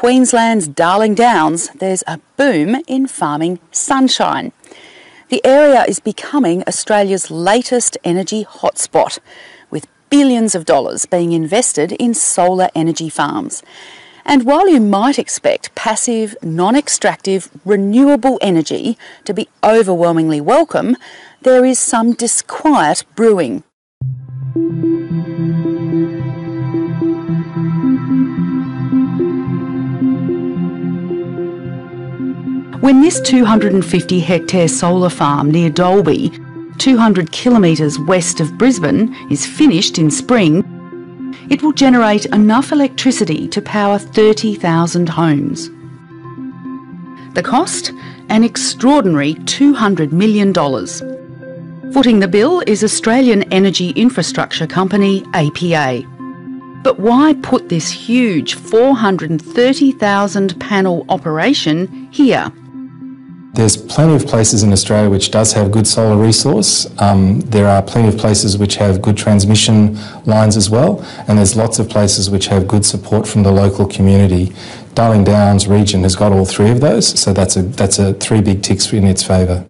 Queensland's Darling Downs, there's a boom in farming sunshine. The area is becoming Australia's latest energy hotspot, with billions of dollars being invested in solar energy farms. And while you might expect passive, non extractive, renewable energy to be overwhelmingly welcome, there is some disquiet brewing. When this 250 hectare solar farm near Dalby, 200 kilometres west of Brisbane, is finished in spring, it will generate enough electricity to power 30,000 homes. The cost? An extraordinary $200 million. Footing the bill is Australian energy infrastructure company APA. But why put this huge 430,000 panel operation here? There's plenty of places in Australia which does have good solar resource. Um, there are plenty of places which have good transmission lines as well, and there's lots of places which have good support from the local community. Darling Downs region has got all three of those, so that's a that's a three big ticks in its favour.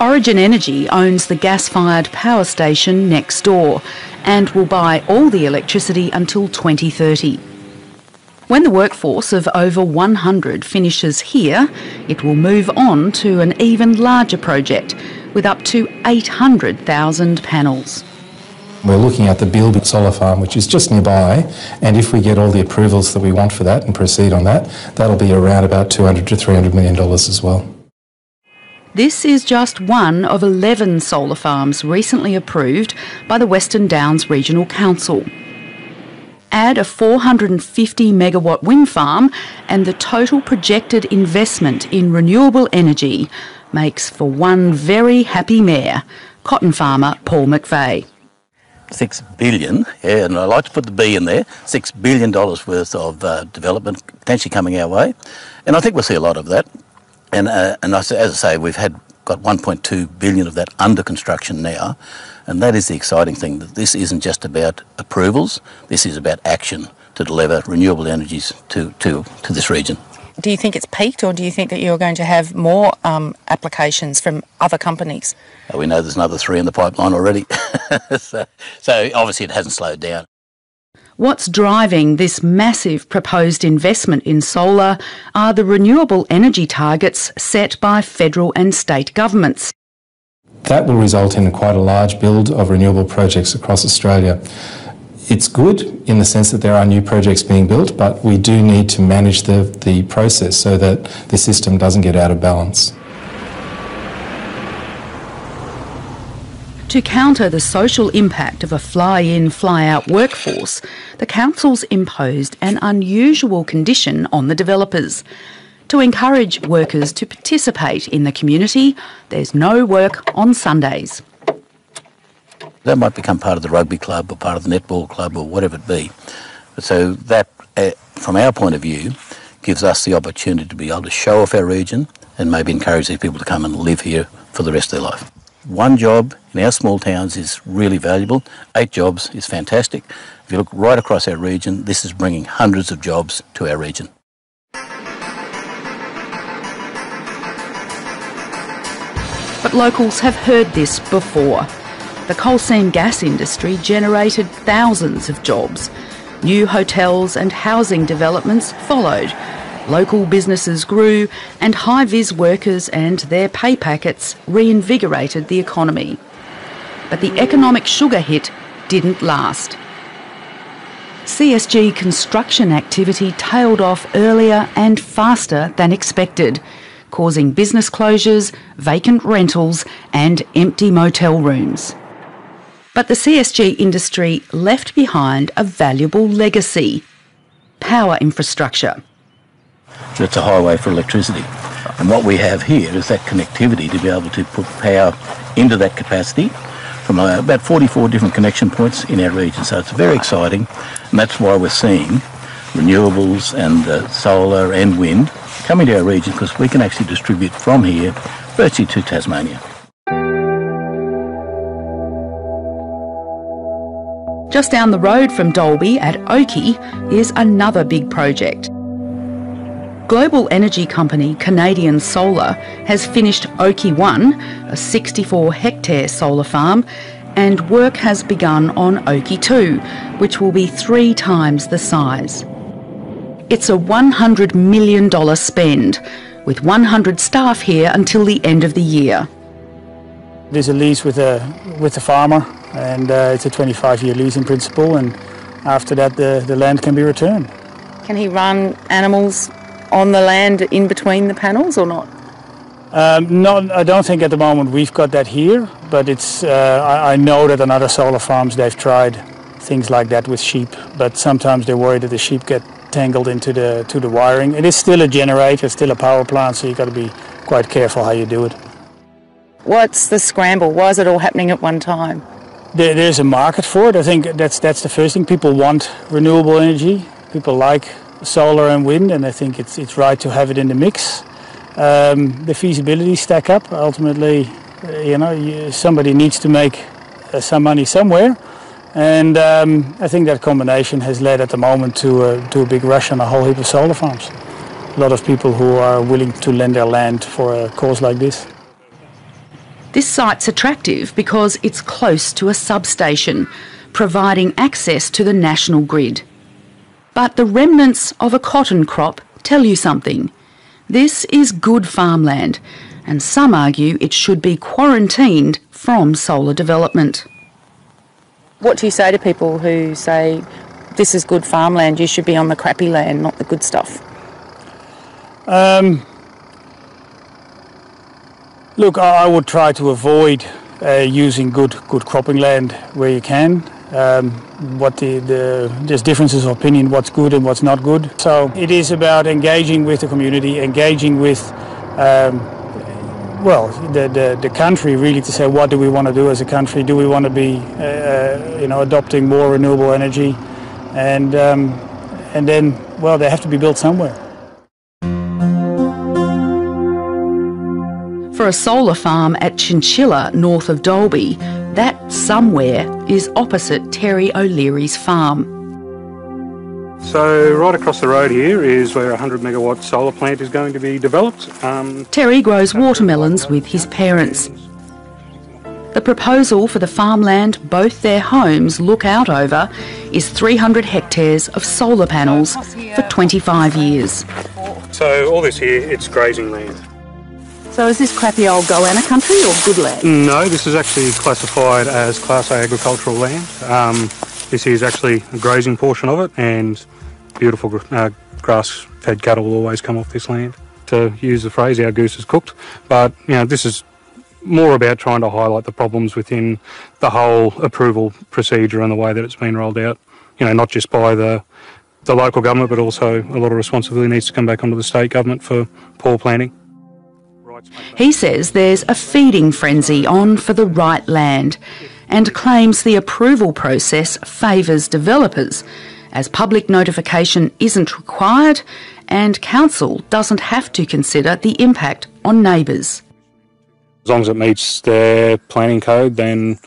Origin Energy owns the gas-fired power station next door and will buy all the electricity until 2030. When the workforce of over 100 finishes here, it will move on to an even larger project with up to 800,000 panels. We're looking at the Bilby solar farm, which is just nearby, and if we get all the approvals that we want for that and proceed on that, that'll be around about 200 to 300 million dollars as well. This is just one of 11 solar farms recently approved by the Western Downs Regional Council add a 450 megawatt wind farm, and the total projected investment in renewable energy makes for one very happy mayor, cotton farmer Paul McVeigh. Six billion, yeah, and I like to put the B in there. Six billion dollars worth of uh, development potentially coming our way, and I think we'll see a lot of that. And uh, and as I say, we've had got 1.2 billion of that under construction now. And that is the exciting thing, that this isn't just about approvals, this is about action to deliver renewable energies to, to, to this region. Do you think it's peaked, or do you think that you're going to have more um, applications from other companies? Uh, we know there's another three in the pipeline already. so, so obviously it hasn't slowed down. What's driving this massive proposed investment in solar are the renewable energy targets set by federal and state governments. That will result in quite a large build of renewable projects across Australia. It's good in the sense that there are new projects being built, but we do need to manage the, the process so that the system doesn't get out of balance. To counter the social impact of a fly in, fly out workforce, the councils imposed an unusual condition on the developers to encourage workers to participate in the community, there's no work on Sundays. That might become part of the rugby club or part of the netball club or whatever it be. So that, uh, from our point of view, gives us the opportunity to be able to show off our region and maybe encourage these people to come and live here for the rest of their life. One job in our small towns is really valuable. Eight jobs is fantastic. If you look right across our region, this is bringing hundreds of jobs to our region. But locals have heard this before. The coal seam gas industry generated thousands of jobs. New hotels and housing developments followed. Local businesses grew, and high vis workers and their pay packets reinvigorated the economy. But the economic sugar hit didn't last. CSG construction activity tailed off earlier and faster than expected causing business closures, vacant rentals, and empty motel rooms. But the CSG industry left behind a valuable legacy power infrastructure. It's a highway for electricity. And what we have here is that connectivity to be able to put power into that capacity from uh, about 44 different connection points in our region. So it's very exciting, and that's why we're seeing renewables and uh, solar and wind coming to our region because we can actually distribute from here virtually to Tasmania. Just down the road from Dalby at Oakey is another big project. Global energy company Canadian Solar has finished Oakey 1, a 64 hectare solar farm, and work has begun on Oakey 2, which will be three times the size. It's a $100 million spend, with 100 staff here until the end of the year. There's a lease with a with the farmer, and uh, it's a 25-year lease in principle. And after that, the, the land can be returned. Can he run animals on the land in between the panels or not? Um, not, I don't think at the moment we've got that here, but it's. Uh, I, I know that on other solar farms they've tried things like that with sheep, but sometimes they're worried that the sheep get tangled into the to the wiring. It is still a generator, it's still a power plant, so you've got to be quite careful how you do it. What's the scramble? Why is it all happening at one time? There, there's a market for it. I think that's that's the first thing. People want renewable energy. People like solar and wind, and I think it's it's right to have it in the mix. Um, the feasibility stack up. Ultimately, uh, you know, you, somebody needs to make uh, some money somewhere, and um, I think that combination has led at the moment to uh, to a big rush on a whole heap of solar farms. A lot of people who are willing to lend their land for a cause like this. This site's attractive because it's close to a substation, providing access to the national grid. But the remnants of a cotton crop tell you something. This is good farmland, and some argue it should be quarantined from solar development. What do you say to people who say this is good farmland, you should be on the crappy land, not the good stuff? Um, look, I I would try to avoid uh, using good good cropping land where you can. Um, what the, the there's differences of opinion what's good and what's not good. So it is about engaging with the community, engaging with um, well the, the the country really to say what do we want to do as a country? Do we want to be uh, you know adopting more renewable energy, and um, and then well they have to be built somewhere. For a solar farm at Chinchilla, north of Dalby, that somewhere is opposite Terry O'Leary's farm. So right across the road here is where a 100 megawatt solar plant is going to be developed. Um, Terry grows watermelons with his parents. The proposal for the farmland both their homes look out over is 300 hectares of solar panels for 25 years. so all this here, it's grazing land. So is this crappy old goanna country or good land? No, this is actually classified as Class A agricultural land. Um, this is actually a grazing portion of it, and beautiful uh, grass-fed cattle will always come off this land. To use the phrase, our goose is cooked. But you know, this is more about trying to highlight the problems within the whole approval procedure and the way that it's been rolled out. You know, not just by the the local government, but also a lot of responsibility needs to come back onto the state government for poor planning. He says there's a feeding frenzy on for the right land and claims the approval process favours developers as public notification isn't required and council doesn't have to consider the impact on neighbours. As long as it meets their planning code, then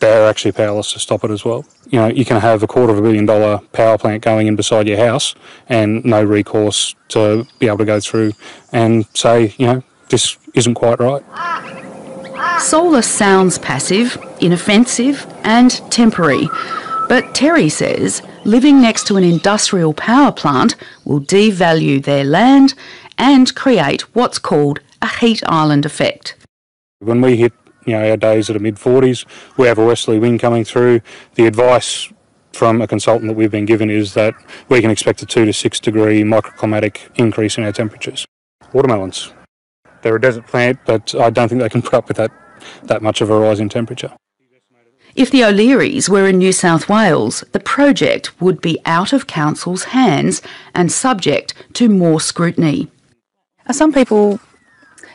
they're actually powerless to stop it as well. You know, you can have a quarter of a billion dollar power plant going in beside your house and no recourse to be able to go through and say, you know, this isn't quite right. Solar sounds passive, inoffensive, and temporary. But Terry says living next to an industrial power plant will devalue their land and create what's called a heat island effect. When we hit, you know, our days at the mid 40s, we have a westerly wind coming through. The advice from a consultant that we've been given is that we can expect a two to six degree microclimatic increase in our temperatures. Watermelons. They're a desert plant, but I don't think they can put up with that, that much of a rise in temperature. If the O'Learys were in New South Wales, the project would be out of council's hands and subject to more scrutiny. Are some people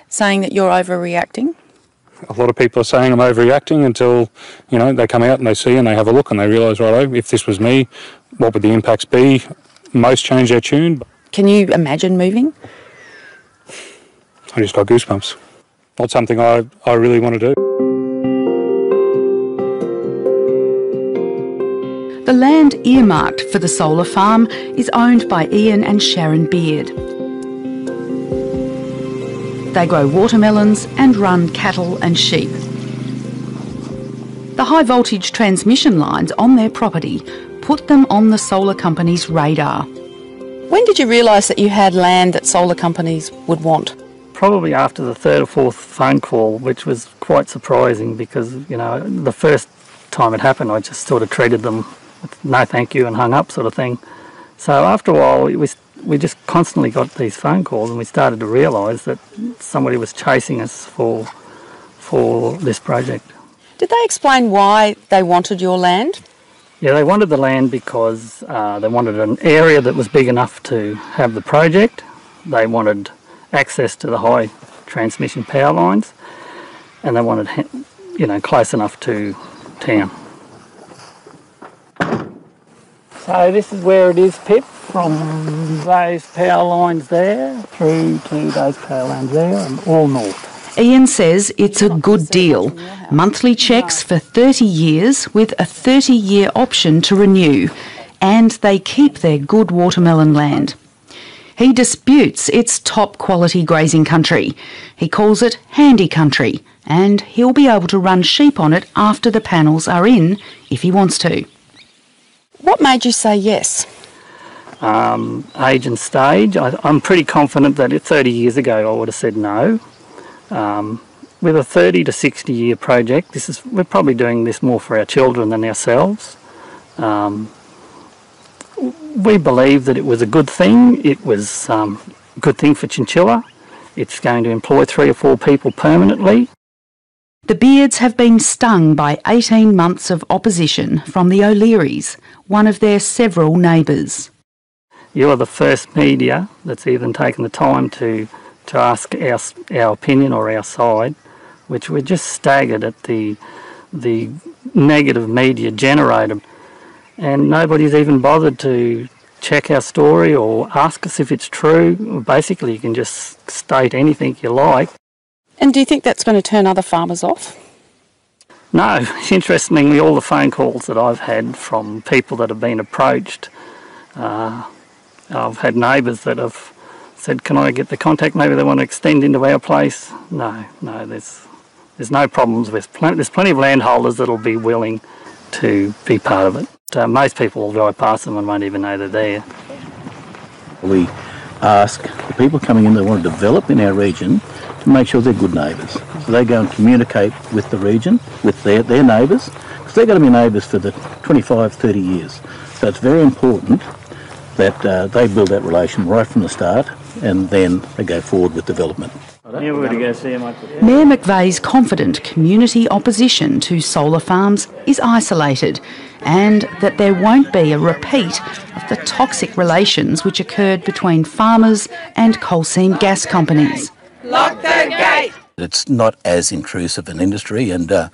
saying that you're overreacting? A lot of people are saying I'm overreacting until, you know, they come out and they see and they have a look and they realise, right, oh, if this was me, what would the impacts be? Most change their tune. Can you imagine moving? I just got goosebumps. Not something I, I really want to do. The land earmarked for the solar farm is owned by Ian and Sharon Beard. They grow watermelons and run cattle and sheep. The high voltage transmission lines on their property put them on the solar company's radar. When did you realise that you had land that solar companies would want? Probably after the third or fourth phone call, which was quite surprising because, you know, the first time it happened, I just sort of treated them with no thank you and hung up sort of thing. So after a while, we, we just constantly got these phone calls and we started to realise that somebody was chasing us for, for this project. Did they explain why they wanted your land? Yeah, they wanted the land because uh, they wanted an area that was big enough to have the project. They wanted access to the high transmission power lines, and they wanted, you know, close enough to town. So this is where it is, Pip, from those power lines there through to those power lines there and all north. Ian says it's a good deal. Monthly checks for 30 years with a 30 year option to renew, and they keep their good watermelon land. He disputes it's top quality grazing country. He calls it handy country, and he'll be able to run sheep on it after the panels are in if he wants to. What made you say yes? Um, age and stage. I, am pretty confident that 30 years ago I would have said no. Um, with a 30 to 60 year project, this is we're probably doing this more for our children than ourselves. Um, we believe that it was a good thing. It was um, a good thing for chinchilla. It's going to employ three or four people permanently. The Beards have been stung by 18 months of opposition from the O'Learys, one of their several neighbours. You are the first media that's even taken the time to to ask our, our opinion or our side, which we're just staggered at the, the negative media generated. And nobody's even bothered to check our story or ask us if it's true. Basically, you can just state anything you like. And do you think that's going to turn other farmers off? No. Interestingly, all the phone calls that I've had from people that have been approached, uh, I've had neighbours that have said, "Can I get the contact? Maybe they want to extend into our place." No, no, there's there's no problems with there's plenty of landholders that'll be willing to be part of it. Uh, most people will drive past them and won't even know they're there. We ask the people coming in that want to develop in our region to make sure they're good neighbours. So they go and communicate with the region, with their, their neighbours, because they're going to be neighbours for the 25, 30 years. So it's very important that uh, they build that relation right from the start and then they go forward with development. Yeah, we're going to go see him. Mayor McVeigh's confident community opposition to solar farms is isolated and that there won't be a repeat of the toxic relations which occurred between farmers and coal seam gas companies. Lock the gate! It's not as intrusive an industry and uh,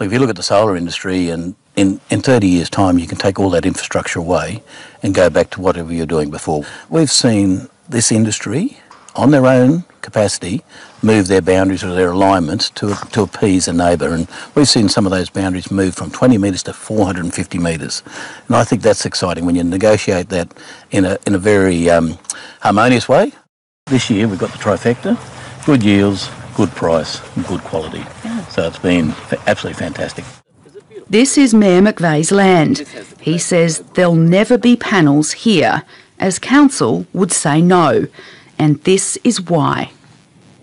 if you look at the solar industry and in, in 30 years' time you can take all that infrastructure away and go back to whatever you're doing before. We've seen this industry, on their own capacity, move their boundaries or their alignments to, to appease a neighbour. And we've seen some of those boundaries move from 20 metres to 450 metres. And I think that's exciting when you negotiate that in a, in a very um, harmonious way. This year we've got the trifecta, good yields, good price, and good quality. So it's been absolutely fantastic. This is Mayor McVeigh's land. He says there'll never be panels here as council would say no, and this is why.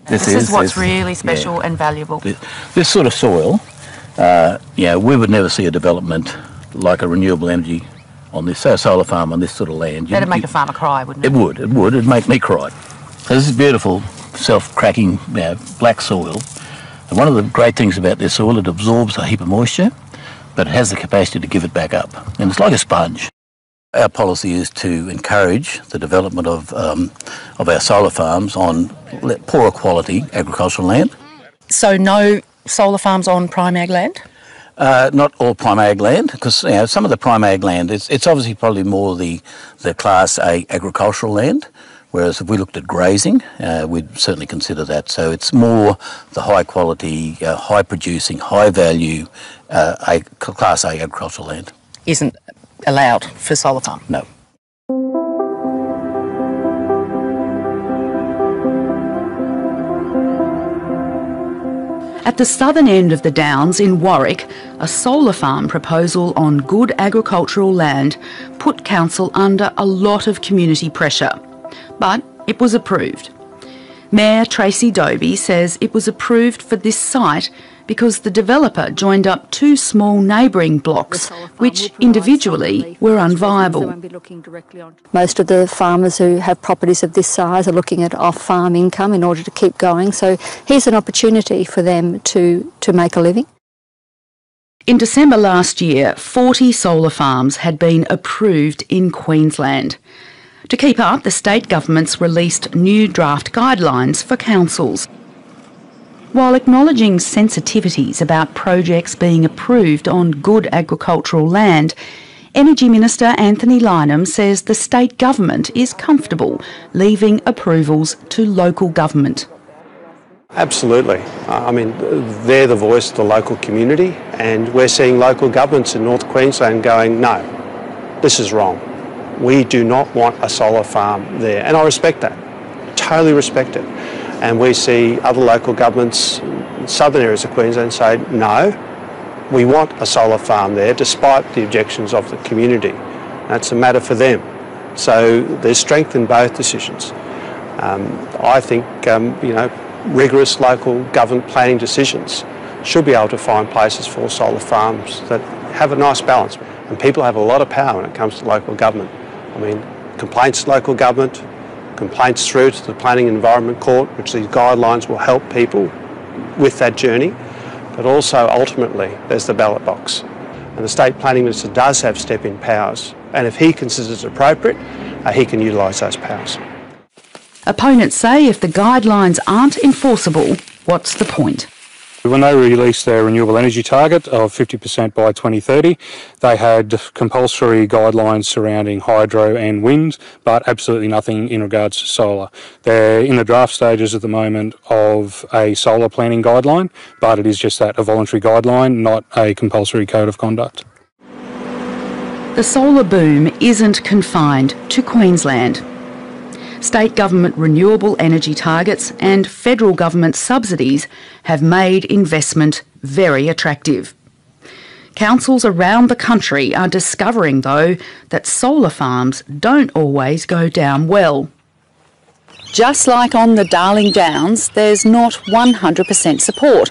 This, this is, is, what's really special yeah. and valuable. This, this, sort of soil, uh, yeah, we would never see a development like a renewable energy on this uh, solar farm on this sort of land. That'd make you, a farmer cry, wouldn't it? It would. It would. It'd make me cry. So this is beautiful, self-cracking you know, black soil. And one of the great things about this soil, it absorbs a heap of moisture, but it has the capacity to give it back up, and it's like a sponge. Our policy is to encourage the development of, um, of our solar farms on poorer quality agricultural land. So no solar farms on prime ag land? Uh, not all prime ag land, because you know, some of the prime ag land, it's, it's obviously probably more the, the class A agricultural land, whereas if we looked at grazing, uh, we'd certainly consider that. So it's more the high quality, uh, high producing, high value uh, class A agricultural land. Isn't allowed for solar farm? No. At the southern end of the Downs in Warwick, a solar farm proposal on good agricultural land put council under a lot of community pressure. But it was approved. Mayor Tracy Dobie says it was approved for this site because the developer joined up two small neighbouring blocks, which individually were unviable. Most of the farmers who have properties of this size are looking at off farm income in order to keep going, so here's an opportunity for them to, to make a living. In December last year, 40 solar farms had been approved in Queensland. To keep up, the state government's released new draft guidelines for councils. While acknowledging sensitivities about projects being approved on good agricultural land, Energy Minister Anthony Lynham says the state government is comfortable leaving approvals to local government. Absolutely. I mean, they're the voice of the local community, and we're seeing local governments in North Queensland going, no, this is wrong. We do not want a solar farm there. And I respect that, totally respect it. And we see other local governments, southern areas of Queensland, say, no, we want a solar farm there despite the objections of the community. That's a matter for them. So there's strength in both decisions. Um, I think, um, you know, rigorous local government planning decisions should be able to find places for solar farms that have a nice balance. And people have a lot of power when it comes to local government. I mean, complaints to local government, complaints through to the Planning Environment Court, which these guidelines will help people with that journey. But also, ultimately, there's the ballot box. And the State Planning Minister does have step in powers. And if he considers it appropriate, uh, he can utilise those powers. Opponents say if the guidelines aren't enforceable, what's the point? When they released their renewable energy target of 50% by 2030, they had compulsory guidelines surrounding hydro and wind, but absolutely nothing in regards to solar. They're in the draft stages at the moment of a solar planning guideline, but it is just that, a voluntary guideline, not a compulsory code of conduct. The solar boom isn't confined to Queensland state government renewable energy targets and federal government subsidies have made investment very attractive. Councils around the country are discovering, though, that solar farms don't always go down well. Just like on the Darling Downs, there's not 100% support,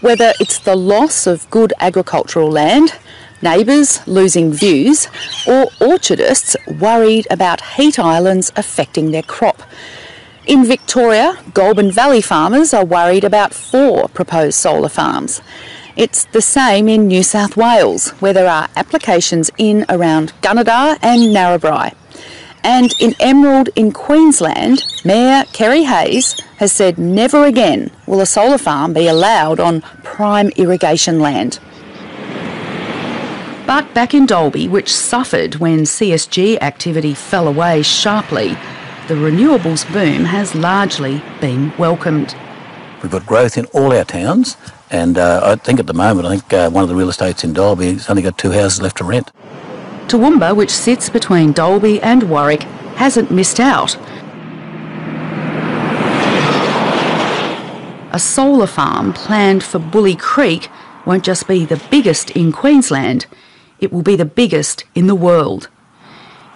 whether it's the loss of good agricultural land, neighbours losing views, or orchardists worried about heat islands affecting their crop. In Victoria, Goulburn Valley farmers are worried about four proposed solar farms. It's the same in New South Wales, where there are applications in around Gunnedah and Narrabri. And in Emerald in Queensland, Mayor Kerry Hayes has said never again will a solar farm be allowed on prime irrigation land. But back in Dalby, which suffered when CSG activity fell away sharply, the renewables boom has largely been welcomed. We've got growth in all our towns, and uh, I think at the moment, I think uh, one of the real estates in Dalby has only got two houses left to rent. Toowoomba, which sits between Dalby and Warwick, hasn't missed out. A solar farm planned for Bulli Creek won't just be the biggest in Queensland, it will be the biggest in the world.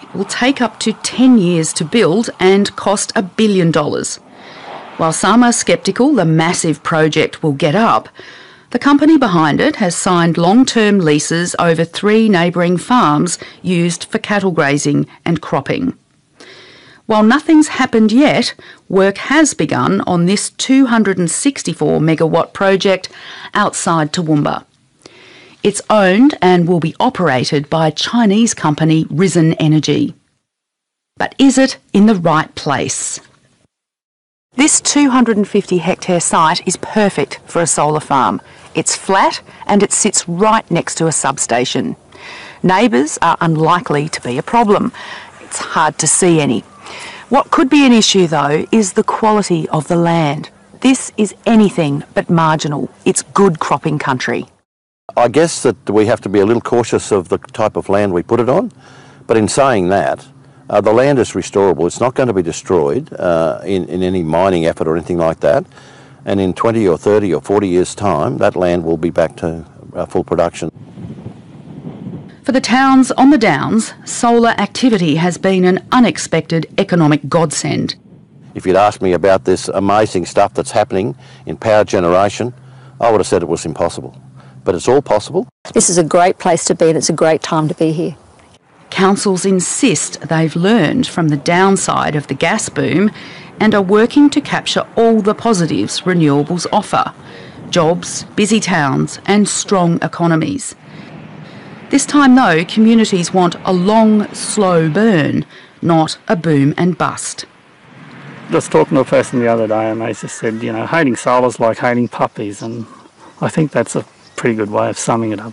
It will take up to 10 years to build and cost a billion dollars. While some are sceptical the massive project will get up, the company behind it has signed long term leases over three neighbouring farms used for cattle grazing and cropping. While nothing's happened yet, work has begun on this 264 megawatt project outside Toowoomba. It's owned and will be operated by Chinese company Risen Energy. But is it in the right place? This 250 hectare site is perfect for a solar farm. It's flat and it sits right next to a substation. Neighbours are unlikely to be a problem. It's hard to see any. What could be an issue though is the quality of the land. This is anything but marginal. It's good cropping country. I guess that we have to be a little cautious of the type of land we put it on. But in saying that, uh, the land is restorable. It's not going to be destroyed uh, in, in any mining effort or anything like that. and in 20 or 30 or 40 years' time, that land will be back to uh, full production. For the towns on the Downs, solar activity has been an unexpected economic godsend. If you'd asked me about this amazing stuff that's happening in power generation, I would have said it was impossible. But it's all possible. This is a great place to be and it's a great time to be here. Councils insist they've learned from the downside of the gas boom and are working to capture all the positives renewables offer jobs, busy towns, and strong economies. This time, though, communities want a long, slow burn, not a boom and bust. Just talking to a person the other day, and they just said, you know, hating solar's like hating puppies, and I think that's a pretty good way of summing it up.